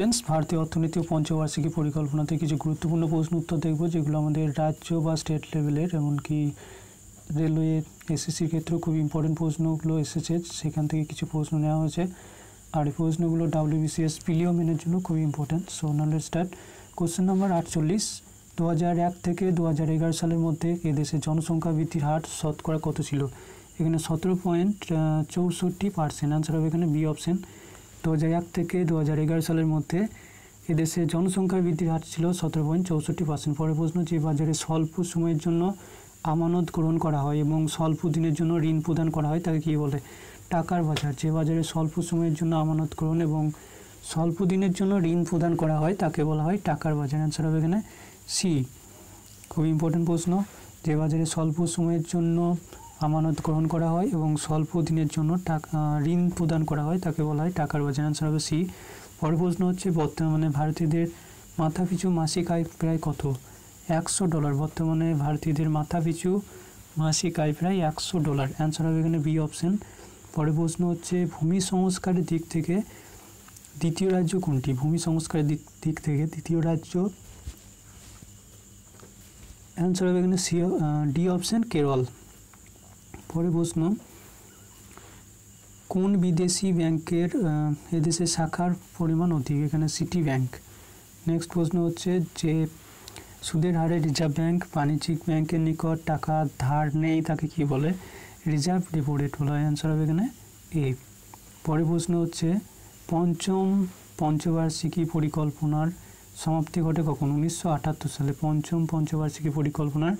Students ভারতীয় অর্থনীতি ও পঞ্চবার্ষিকী পরিকল্পনাতে কিছু গুরুত্বপূর্ণ প্রশ্ন উত্তর দেখব, যেগুলো আমাদের রাজ্য বা স্টেট লেভেলের এমনকি রেলওয়ে এসএসসির ক্ষেত্রেও খুব ইম্পর্টেন্ট প্রশ্নগুলো এসেছে। সেখান থেকে কিছু প্রশ্ন নেওয়া হয়েছে। আর এই প্রশ্নগুলো ডাব্লিউবিসিএস পিলিও মেনের জন্য খুব ইম্পর্টেন্ট সো নালে স্টার্ট কোশ্চেন নাম্বার আটচল্লিশ। দু থেকে দু হাজার এগারো সালের মধ্যে এদেশের জনসংখ্যা বৃদ্ধির হার শতকরা কত ছিল? এখানে সতেরো পয়েন্ট চৌষট্টি পার্সেন্ট আনসার হবে এখানে বি অপশন দু থেকে দু হাজার এগারো সালের মধ্যে এদেশে জনসংখ্যা বৃদ্ধির হার ছিল সতেরো পয়েন্ট চৌষট্টি পার্সেন্ট পরের প্রশ্ন যে বাজারে স্বল্প সময়ের জন্য আমানত গ্রহণ করা হয় এবং স্বল্প দিনের জন্য ঋণ প্রদান করা হয়, তাকে কী বলে? টাকার বাজার। যে বাজারে স্বল্প সময়ের জন্য আমানত গ্রহণ এবং স্বল্প দিনের জন্য ঋণ প্রদান করা হয়, তাকে বলা হয় টাকার বাজার। অ্যান্সার হবে এখানে সি খুব ইম্পর্টেন্ট প্রশ্ন। যে বাজারে স্বল্প সময়ের জন্য আমানত গ্রহণ করা হয় এবং স্বল্প দিনের জন্য টাকা ঋণ প্রদান করা হয়। তাকে বলা হয় টাকার বাজার অ্যান্সার হবে সি পরের প্রশ্ন হচ্ছে, বর্তমানে ভারতীয়দের মাথাপিছু মাসিক আয় প্রায় কত? একশো ডলার। বর্তমানে ভারতীয়দের মাথাপিছু মাসিক আয় প্রায় একশো ডলার। অ্যান্সার হবে এখানে বি অপশন। পরের প্রশ্ন হচ্ছে, ভূমি সংস্কারের দিক থেকে দ্বিতীয় রাজ্য কোনটি? ভূমি সংস্কারের দিক দিক থেকে দ্বিতীয় রাজ্য। অ্যান্সার হবে এখানে সি ডি অপশন, কেরল। পরে প্রশ্ন, কোন বিদেশি ব্যাংকের এদেশে শাখার পরিমাণ অধিক? এখানে সিটি ব্যাংক নেক্সট প্রশ্ন হচ্ছে যে, সুদের হারে রিজার্ভ ব্যাংক বাণিজ্যিক ব্যাংকের নিকট টাকা ধার নেই, তাকে কি বলে? রিজার্ভ ডিপো হয় অ্যান্সার হবে এখানে এ পরে প্রশ্ন হচ্ছে, পঞ্চম পঞ্চবার্ষিকী পরিকল্পনার সমাপ্তি ঘটে কখন? উনিশশো আটাত্তর সালে পঞ্চম পঞ্চবার্ষিকী পরিকল্পনার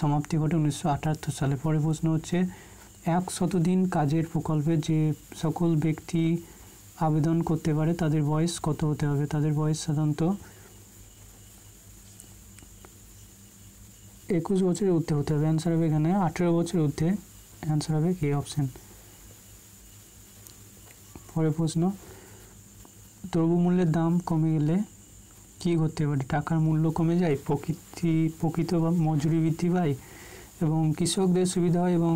সমাপ্তি ঘটে উনিশশো আটাত্তর সালে। পরে প্রশ্ন হচ্ছে, এক শতদিন কাজের প্রকল্পে যে সকল ব্যক্তি আবেদন করতে পারে, তাদের বয়স কত হতে হবে? তাদের বয়স সাধারণত একুশ বছরের ঊর্ধ্বে হতে হবে। অ্যান্সার হবে এখানে, আঠেরো বছরের ঊর্ধ্বে অ্যান্সার হবে কে অপশন পরে প্রশ্ন, দ্রব্যমূল্যের দাম কমে গেলে কী করতে পারে? টাকার মূল্য কমে যায়, প্রকৃতি, প্রকৃত মজুরি বৃদ্ধি পায় এবং কৃষকদের সুবিধা হয় এবং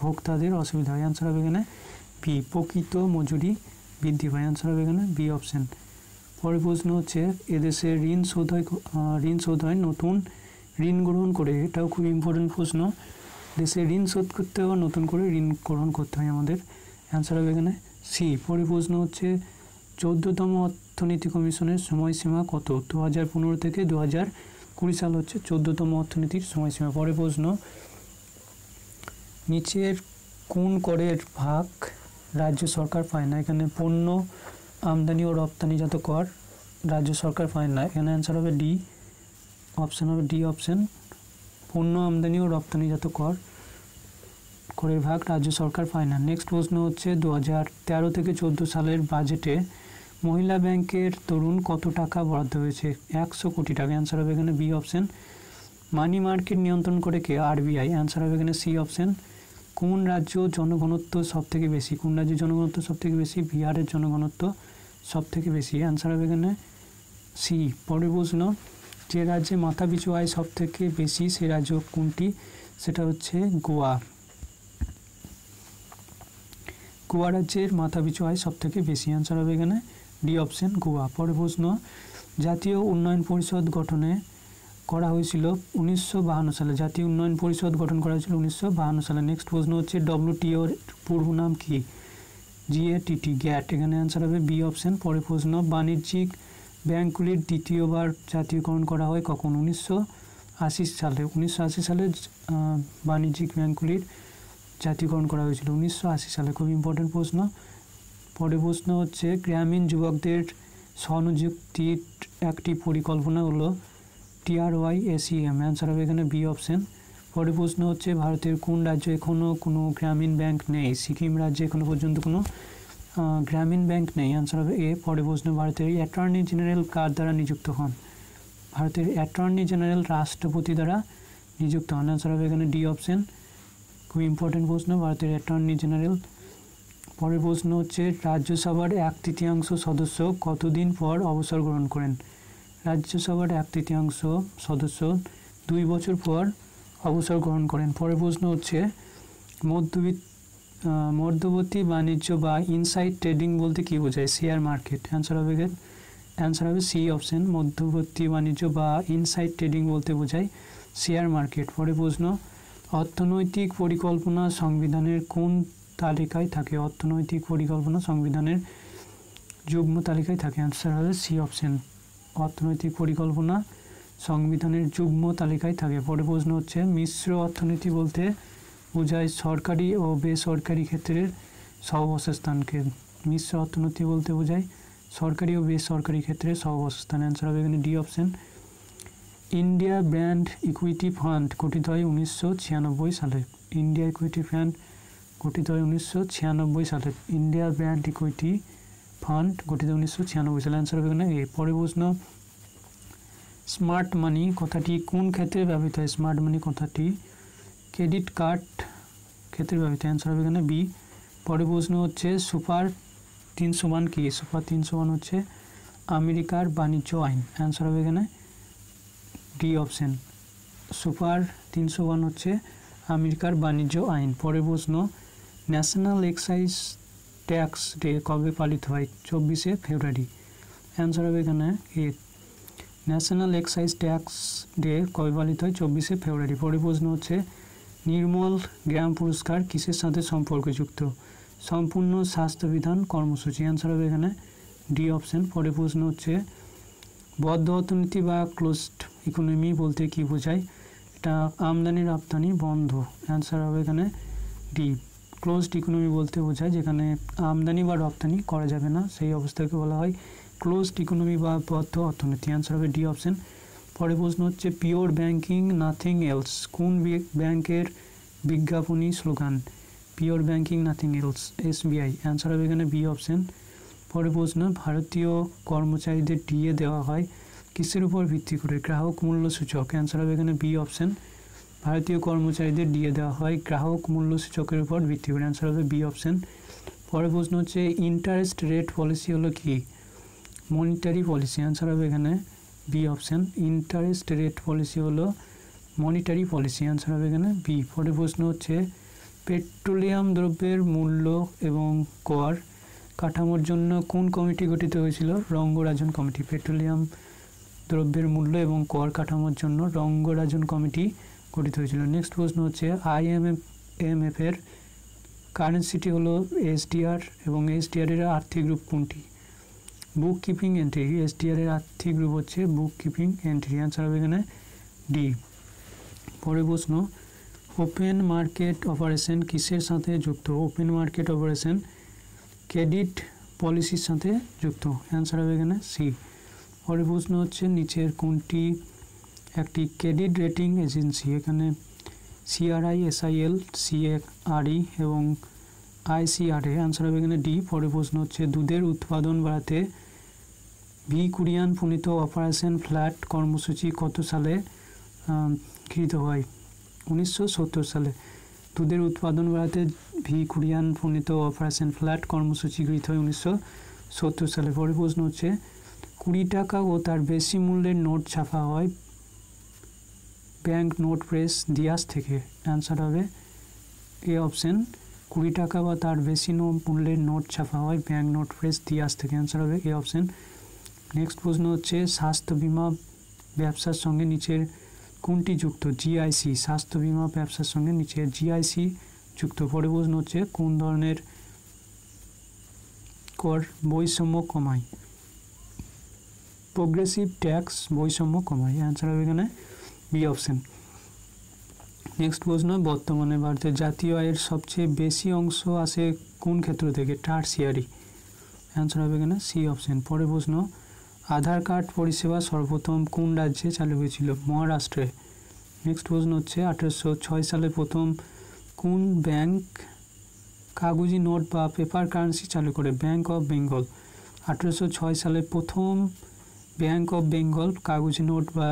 ভোক্তাদের অসুবিধা হয়। অ্যান্সার হবে এখানে বি প্রকৃত মজুরি বৃদ্ধি পায়। অ্যান্সার হবে এখানে বি অপশন পরের প্রশ্ন হচ্ছে, এদেশে ঋণ শোধ হয় ঋণ শোধ হয় নতুন ঋণ গ্রহণ করে। এটাও খুব ইম্পর্টেন্ট প্রশ্ন। দেশে ঋণ শোধ করতে হবে নতুন করে ঋণ গ্রহণ করতে হয় আমাদের। অ্যান্সার হবে এখানে সি পরের প্রশ্ন হচ্ছে, চৌদ্দতম অর্থনীতি কমিশনের সময়সীমা কত? দু হাজার পনেরো থেকে দু হাজার কুড়ি সাল হচ্ছে চোদ্দতম অর্থনীতির সময়সীমা। পরে প্রশ্ন, নিচের কোন করের ভাগ রাজ্য সরকার পায় না? এখানে পণ্য, আমদানি ও রপ্তানিজাত কর রাজ্য সরকার পায় না। এখানে অ্যান্সার হবে ডি অপশান হবে ডি অপশান পণ্য, আমদানি ও রপ্তানিজাত কর করের ভাগ রাজ্য সরকার পায় না। নেক্সট প্রশ্ন হচ্ছে দু হাজার তেরো থেকে চোদ্দ সালের বাজেটে মহিলা ব্যাংকের তরুণ কত টাকা বরাদ্দ হয়েছে? একশো কোটি টাকা। অ্যান্সার হবে এখানে বি অপশন মানি মার্কেট নিয়ন্ত্রণ করে কে? আরবিআই অ্যান্সার হবে এখানে সি অপশন কোন রাজ্য জনঘনত্ব সব থেকে বেশি? কোন রাজ্যের জনঘনত্ব সব থেকে বেশি? বিহারের জনঘনত্ব সব থেকে বেশি। অ্যান্সার হবে এখানে সি পরে প্রশ্ন, যে রাজ্যে মাথা পিছু আয় সব থেকে বেশি, সে রাজ্য কোনটি? সেটা হচ্ছে গোয়া। গোয়া রাজ্যের মাথা পিছু আয় সব থেকে বেশি। অ্যান্সার হবে এখানে ডি অপশন গোয়া। পরে প্রশ্ন, জাতীয় উন্নয়ন পরিষদ গঠনে করা হয়েছিল উনিশশো সালে। জাতীয় উন্নয়ন পরিষদ গঠন করা হয়েছিল উনিশশো সালে। নেক্সট প্রশ্ন হচ্ছে ডব্লিউটিওর পূর্ব নাম কি? জিএটিটি গ্যাট এখানে অ্যান্সার হবে বি অপশন পরে প্রশ্ন, বাণিজ্যিক ব্যাংকগুলির দ্বিতীয়বার জাতীয়করণ করা হয় কখন? উনিশশো আশি সালে। উনিশশো আশি সালে বাণিজ্যিক ব্যাংকগুলির জাতীয়করণ করা হয়েছিল। উনিশশো আশি সালে। খুব ইম্পর্টেন্ট প্রশ্ন। পরের প্রশ্ন হচ্ছে, গ্রামীণ যুবকদের স্বনিযুক্তির একটি পরিকল্পনা হলো টিআরওয়াই এসিএম অ্যান্সার হবে এখানে বি অপশন পরের প্রশ্ন হচ্ছে, ভারতের কোন রাজ্যে এখনও কোনো গ্রামীণ ব্যাংক নেই? সিকিম রাজ্যে এখনও পর্যন্ত কোনো গ্রামীণ ব্যাংক নেই। অ্যান্সার হবে এ পরের প্রশ্ন, ভারতের অ্যাটর্নি জেনারেল কার দ্বারা নিযুক্ত হন? ভারতের অ্যাটর্নি জেনারেল রাষ্ট্রপতি দ্বারা নিযুক্ত হন। অ্যান্সার হবে এখানে ডি অপশন খুব ইম্পর্টেন্ট প্রশ্ন, ভারতের অ্যাটর্নি জেনারেল পরের প্রশ্ন হচ্ছে, রাজ্যসভার এক তৃতীয়াংশ সদস্য কতদিন পর অবসর গ্রহণ করেন? রাজ্যসভার এক তৃতীয়াংশ সদস্য দুই বছর পর অবসর গ্রহণ করেন। পরের প্রশ্ন হচ্ছে, মধ্যবিত্ত মধ্যবর্তী বাণিজ্য বা ইনসাইড ট্রেডিং বলতে কি বোঝায়? Share market. অ্যান্সার হবে অ্যান্সার হবে সি অপশন, মধ্যবর্তী বাণিজ্য বা ইনসাইড ট্রেডিং বলতে বোঝায় শেয়ার মার্কেট। পরে প্রশ্ন, অর্থনৈতিক পরিকল্পনা সংবিধানের কোন তালিকায় থাকে অর্থনৈতিক পরিকল্পনা সংবিধানের যুগ্ম তালিকায় থাকে অ্যান্সার হবে সি অপশন অর্থনৈতিক পরিকল্পনা সংবিধানের যুগ্ম তালিকায় থাকে। পরে প্রশ্ন হচ্ছে, মিশ্র অর্থনীতি বলতে বোঝায় সরকারি ও বেসরকারি ক্ষেত্রের সহবস্থানকে। মিশ্র অর্থনীতি বলতে বোঝায় সরকারি ও বেসরকারি ক্ষেত্রে সহবস্থান। অ্যান্সার হবে এখানে D option India brand equity fund গঠিত হয় উনিশশো ছিয়ানব্বই সালে। ইন্ডিয়া ইকুইটি ফান্ড গঠিত হয় উনিশশো ছিয়ানব্বই সালে। ইন্ডিয়া ব্র্যান্ড ইকুইটি ফান্ড গঠিত উনিশশো ছিয়ানব্বই সালে। অ্যান্সার হবে এখানে এ পরে প্রশ্ন, স্মার্ট মানি কথাটি কোন ক্ষেত্রে ব্যবহৃত হয়? স্মার্ট মানি কথাটি ক্রেডিট কার্ড ক্ষেত্রে ব্যবহৃত অ্যান্সার হবে এখানে বি পরে প্রশ্ন হচ্ছে, সুপার তিনশো ওয়ান কি? সুপার তিনশো ওয়ান হচ্ছে আমেরিকার বাণিজ্য আইন। অ্যান্সার হবে এখানে ডি অপশন সুপার তিনশো ওয়ান হচ্ছে আমেরিকার বাণিজ্য আইন। পরে প্রশ্ন ন্যাশনাল এক্সাইজ ট্যাক্স ডে কবে পালিত হয়? চব্বিশে ফেব্রুয়ারি। অ্যান্সার হবে এখানে A. National excise tax day কবে পালিত হয়? চব্বিশে ফেব্রুয়ারি। পরে প্রশ্ন হচ্ছে, নির্মল গ্রাম পুরস্কার কিসের সাথে সম্পর্কযুক্ত? সম্পূর্ণ স্বাস্থ্যবিধান কর্মসূচি। অ্যান্সার হবে এখানে ডি অপশন। পরে প্রশ্ন হচ্ছে, বদ্ধ অর্থনীতি বা ক্লোজড ইকোনমি বলতে কি বোঝায়? এটা আমদানি রপ্তানি বন্ধ। অ্যান্সার হবে এখানে ডি। ক্লোজড ইকোনমি বলতে বোঝায়, যেখানে আমদানি বা রপ্তানি করা যাবে না। সেই অবস্থাকে বলা হয় ক্লোজড ইকোনমি বা বদ্ধ অর্থনীতি। অ্যান্সার হবে ডি অপশন পরে প্রশ্ন হচ্ছে পিওর ব্যাংকিং নাথিং এলস কোন ব্যাংকের বিজ্ঞাপনী slogan? Pure banking nothing else S SBI answer হবে এখানে বি অপশন পরে প্রশ্ন, ভারতীয় কর্মচারীদের ডিএ দেওয়া হয়? কিসের উপর ভিত্তি করে? গ্রাহক মূল্য সূচক। অ্যান্সার হবে এখানে বি অপশন ভারতীয় কর্মচারীদের দিয়ে দেওয়া হয় গ্রাহক মূল্য সূচকের উপর ভিত্তি করে। অ্যান্সার হবে বি অপশন পরে প্রশ্ন হচ্ছে ইন্টারেস্ট রেট পলিসি হলো কি? মনিটারি পলিসি অ্যান্সার হবে এখানে B option interest rate policy হলো মনিটারি পলিসি অ্যান্সার হবে এখানে বি পরে প্রশ্ন হচ্ছে পেট্রোলিয়াম দ্রব্যের মূল্য এবং কর কাঠামোর জন্য কোন কমিটি গঠিত হয়েছিল? রঙ্গরাজন কমিটি। পেট্রোলিয়াম দ্রব্যের মূল্য এবং কর কাঠামোর জন্য রঙ্গরাজন কমিটি গঠিত হয়েছিল। নেক্সট প্রশ্ন হচ্ছে আইএমএফ এমএফ এর কারেন্সিটি হলো এসডিআর এবং এসডিআর এর আর্থিক রূপ কোনটি? বুক কিপিং এন্ট্রি এসডিআর এর আর্থিক রূপ হচ্ছে বুক কিপিং এন্ট্রি অ্যান্সার হবে এখানে ডি পরে প্রশ্ন ওপেন মার্কেট অপারেশন কিসের সাথে যুক্ত? ওপেন মার্কেট অপারেশন ক্রেডিট পলিসির সাথে যুক্ত। অ্যান্সার হবে এখানে সি পরে প্রশ্ন হচ্ছে, নিচের কোনটি একটি ক্রেডিট রেটিং এজেন্সি। এখানে সিআরআই এসআইএল সিএআরই এবং আইসিআরএ অ্যান্সার হবে এখানে ডি পরে প্রশ্ন হচ্ছে, দুধের উৎপাদন বাড়াতে ভি কুরিয়ান প্রণীত অপারেশন ফ্ল্যাট কর্মসূচি কত সালে গৃহীত হয়? উনিশশো সত্তর সালে। দুধের উৎপাদন বাড়াতে ভি কুরিয়ান প্রণীত অপারেশন ফ্ল্যাট কর্মসূচি গৃহীত হয় উনিশশো সত্তর সালে। পরে প্রশ্ন হচ্ছে, কুড়ি টাকা ও তার বেশি মূল্যের নোট ছাপা হয় ব্যাংক নোট প্রেস দিয়াস থেকে অ্যান্সার হবে। এ অপশন কুড়ি টাকা বা তার বেশি মূল্যের নোট ছাপা হয় ব্যাংক নোট প্রেস দিয়াস থেকে অ্যান্সার হবে। এ অপশন নেক্সট প্রশ্ন হচ্ছে, স্বাস্থ্য বিমা ব্যবসার সঙ্গে নিচের কোনটি যুক্ত? জিআইসি স্বাস্থ্য বিমা ব্যবসার সঙ্গে নিচে জিআইসি যুক্ত। পরে প্রশ্ন হচ্ছে, কোন ধরনের কর বৈষম্য কমায়? প্রোগ্রেসিভ ট্যাক্স বৈষম্য কমায়। অ্যান্সার হবে এখানে। বি অপশন নেক্সট প্রশ্ন, বর্তমানে ভারতের জাতীয় আয়ের সবচেয়ে বেশি অংশ আসে কোন ক্ষেত্র থেকে? টার্সিয়ারি অ্যান্সার হবে এখানে সি অপশন পরে প্রশ্ন, আধার কার্ড পরিষেবা সর্বপ্রথম কোন রাজ্যে চালু হয়েছিল? মহারাষ্ট্রে। নেক্সট প্রশ্ন হচ্ছে, আঠেরোশো ছয় সালে প্রথম কোন ব্যাংক কাগজি নোট বা পেপার কারেন্সি চালু করে? ব্যাংক অফ বেঙ্গল আঠেরোশো ছয় সালে প্রথম ব্যাংক অফ বেঙ্গল কাগজি নোট বা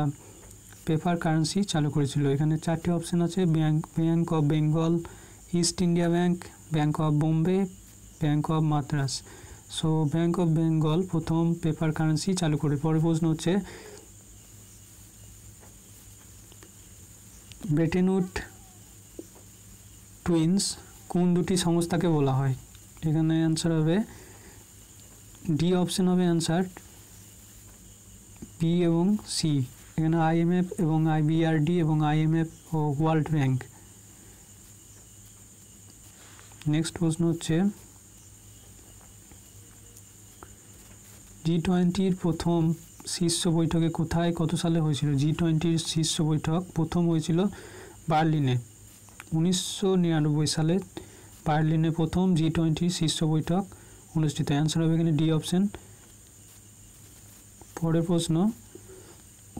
পেপার কারেন্সি চালু করেছিল। এখানে চারটি অপশান আছে, bank bank of Bengal, East India bank bank of Bombay bank of Madras. So bank of Bengal প্রথম পেপার কারেন্সি চালু করে। পরে প্রশ্ন হচ্ছে, ব্রেটেনউড টুইন্স কোন দুটি সংস্থাকে বলা হয়? এখানে অ্যান্সার হবে ডি অপশন হবে অ্যান্সার বি এবং সি। এখানে আইএমএফ এবং আইবিআরডি এবং আইএমএফ ও ওয়ার্ল্ড ব্যাংক নেক্সট প্রশ্ন হচ্ছে জি টোয়েন্টির প্রথম শীর্ষ বৈঠকে কোথায়, কত সালে হয়েছিল? জি টোয়েন্টির শীর্ষ বৈঠক প্রথম হয়েছিল বার্লিনে। উনিশশো নিরানব্বই সালে বার্লিনে প্রথম জি টোয়েন্টি শীর্ষ বৈঠক অনুষ্ঠিত। অ্যান্সার হবে এখানে ডি অপশন পরের প্রশ্ন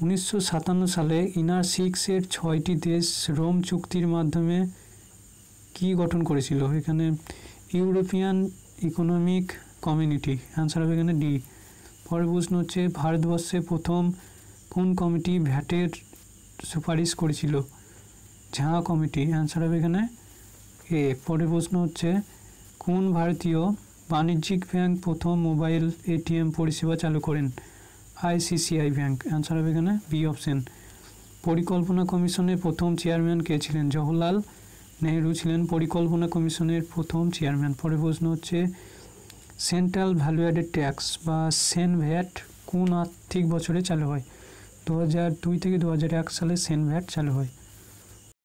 উনিশশো সাতান্ন সালে ইনার সিক্সের ছয়টি দেশ রোম চুক্তির মাধ্যমে কি গঠন করেছিল? এখানে ইউরোপিয়ান ইকোনমিক কমিউনিটি। অ্যান্সার হবে এখানে ডি পরের প্রশ্ন হচ্ছে, ভারতবর্ষে প্রথম কোন কমিটি ভ্যাটের সুপারিশ করেছিল? ঝাঁ কমিটি। অ্যান্সার হবে এখানে এ পরের প্রশ্ন হচ্ছে, কোন ভারতীয় বাণিজ্যিক ব্যাংক প্রথম মোবাইল এটিএম পরিষেবা চালু করেন? ICICI bank. অ্যান্সার হবে এখানে। বি অপশন পরিকল্পনা কমিশনের প্রথম চেয়ারম্যান কে ছিলেন? জওহরলাল নেহরু ছিলেন পরিকল্পনা কমিশনের প্রথম চেয়ারম্যান পরে প্রশ্ন হচ্ছে সেন্ট্রাল ভ্যালু অ্যাডেড ট্যাক্স বা সেন ভ্যাট কোন আর্থিক বছরে চালু হয়? দু হাজার দুই থেকে দু হাজার এক সালে সেন ভ্যাট চালু হয়।